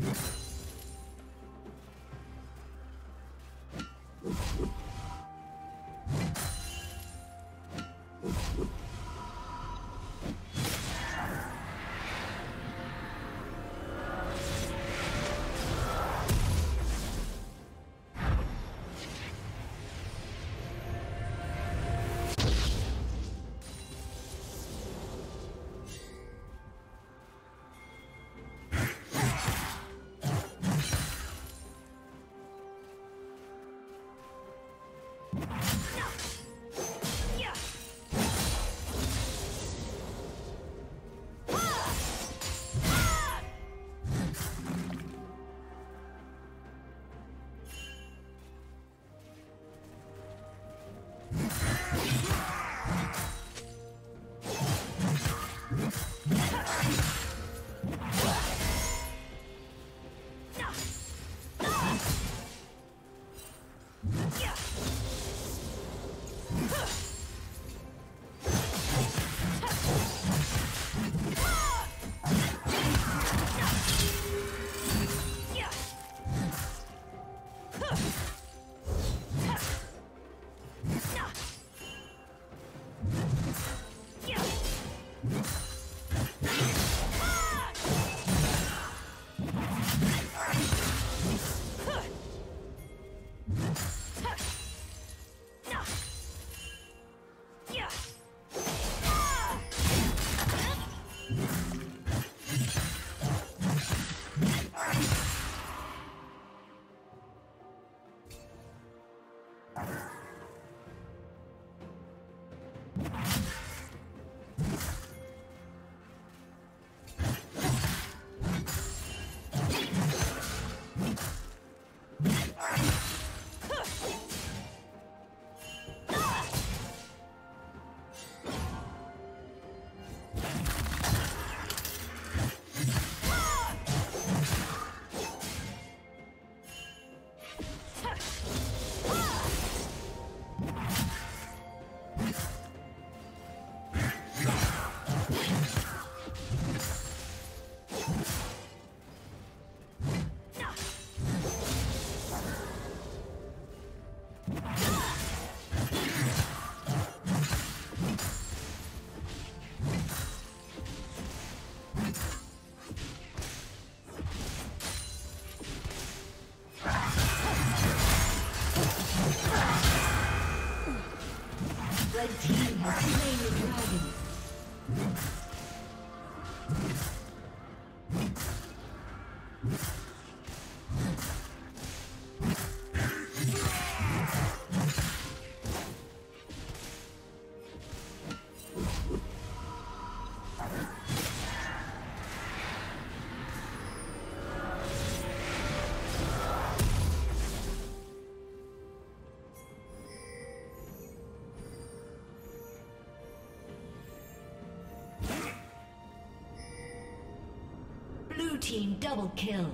you Yeah! Team double kill.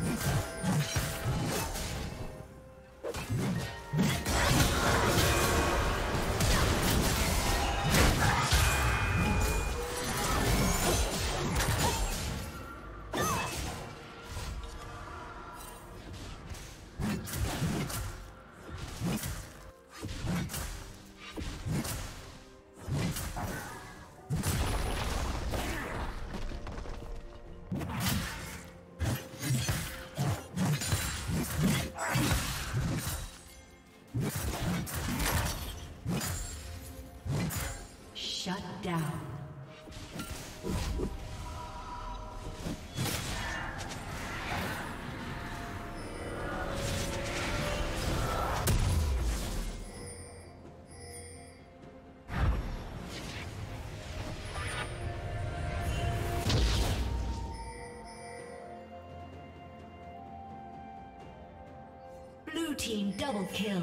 Let's go. Team double kill.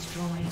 destroyed.